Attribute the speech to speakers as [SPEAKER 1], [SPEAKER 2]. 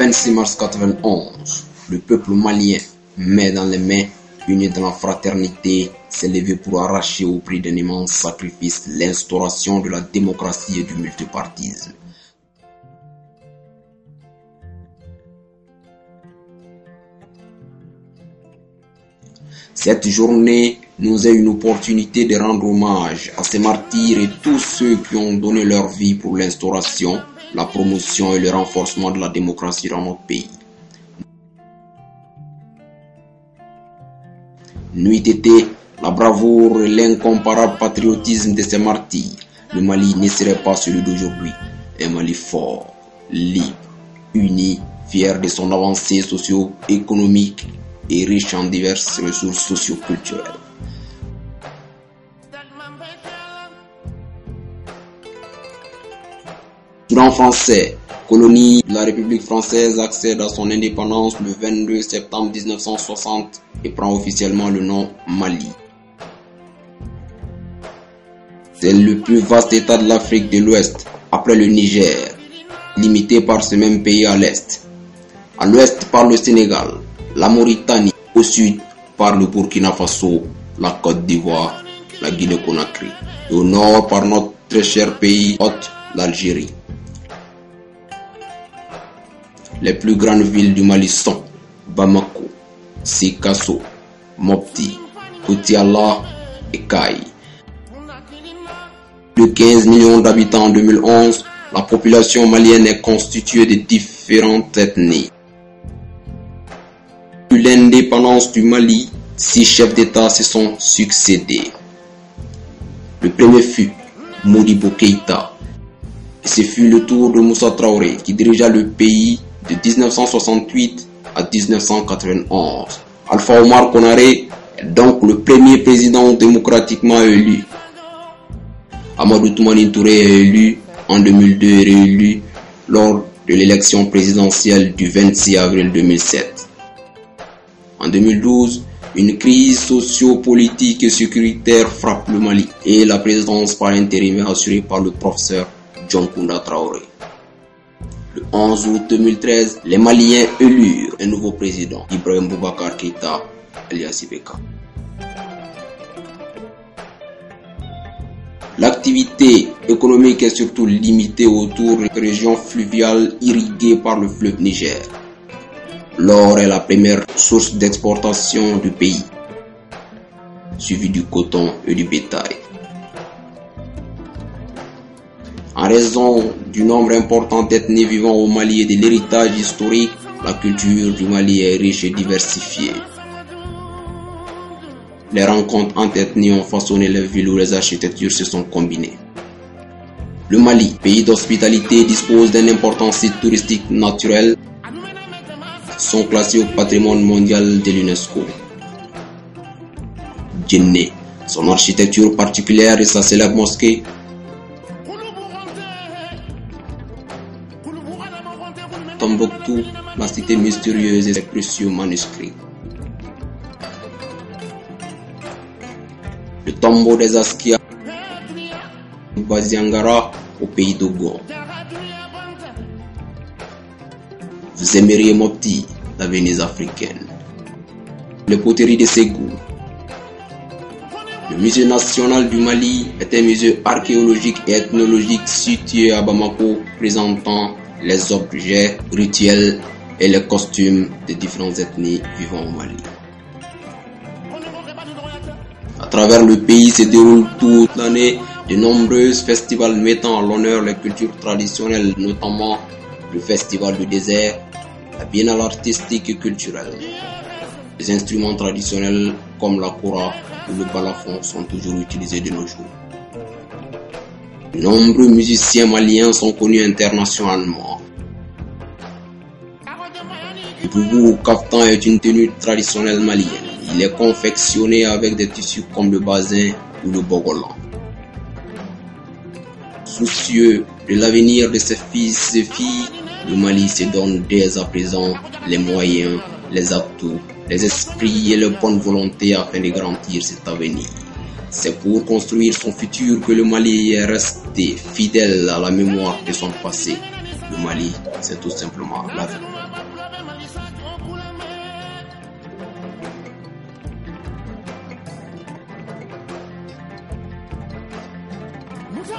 [SPEAKER 1] 26 mars 91, le peuple malien met dans les mains uni dans la fraternité, s'est levé pour arracher au prix d'un immense sacrifice l'instauration de la démocratie et du multipartisme. Cette journée nous est une opportunité de rendre hommage à ces martyrs et tous ceux qui ont donné leur vie pour l'instauration, la promotion et le renforcement de la démocratie dans notre pays. Nuit été, la bravoure et l'incomparable patriotisme de ces martyrs, le Mali ne serait pas celui d'aujourd'hui. Un Mali fort, libre, uni, fier de son avancée socio-économique et riche en diverses ressources socio-culturelles. Soudan français, colonie la République française, accède à son indépendance le 22 septembre 1960 et prend officiellement le nom Mali. C'est le plus vaste état de l'Afrique de l'Ouest, après le Niger, limité par ce même pays à l'Est. À l'Ouest par le Sénégal, la Mauritanie, au Sud par le Burkina Faso, la Côte d'Ivoire, la Guinée-Conakry, et au Nord par notre très cher pays hôte, l'Algérie. Les plus grandes villes du Mali sont Bamako, Sikasso, Mopti, Koutiala et Kai. De 15 millions d'habitants en 2011, la population malienne est constituée de différentes ethnies. Depuis l'indépendance du Mali, six chefs d'État se sont succédés. Le premier fut Modibo Keïta. Ce fut le tour de Moussa Traoré qui dirigea le pays de 1968 à 1991. Alpha Omar Konaré est donc le premier président démocratiquement élu. Amadou Toumani Touré est élu en 2002 et réélu lors de l'élection présidentielle du 26 avril 2007. En 2012, une crise socio-politique et sécuritaire frappe le Mali et la présidence par intérim est assurée par le professeur John Kunda Traoré. Le 11 août 2013, les Maliens élurent un nouveau président, Ibrahim Boubacar Keïta, alias Ibeka. L'activité économique est surtout limitée autour des régions fluviales irriguées par le fleuve Niger. L'or est la première source d'exportation du pays, suivi du coton et du bétail. Raison du nombre important d'ethnies vivant au Mali et de l'héritage historique, la culture du Mali est riche et diversifiée. Les rencontres entre ethnies ont façonné les villes où les architectures se sont combinées. Le Mali, pays d'hospitalité, dispose d'un important site touristique naturel, sont classés au patrimoine mondial de l'UNESCO. Djenné, son architecture particulière et sa célèbre mosquée La cité mystérieuse et ses précieux manuscrits. Le tombeau des Askia, Baziangara, au pays d'Ogo. Vous aimeriez Mopti, la Venise africaine. Le poterie de Ségou. Le musée national du Mali est un musée archéologique et ethnologique situé à Bamako, présentant les objets rituels et les costumes des différentes ethnies vivant au Mali. À travers le pays se déroulent toute l'année de nombreux festivals mettant en l'honneur les cultures traditionnelles, notamment le festival du désert, la biennale artistique et culturelle. Les instruments traditionnels comme la kora ou le balafon sont toujours utilisés de nos jours. Nombreux musiciens maliens sont connus internationalement. Le boubou ou kaftan est une tenue traditionnelle malienne. Il est confectionné avec des tissus comme le basin ou le bogolan. Soucieux de l'avenir de ses fils et filles, le Mali se donne dès à présent les moyens, les atouts, les esprits et la bonne volonté afin de garantir cet avenir. C'est pour construire son futur que le Mali est resté fidèle à la mémoire de son passé. Le Mali, c'est tout simplement la vie.
[SPEAKER 2] Musa